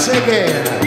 cegueira.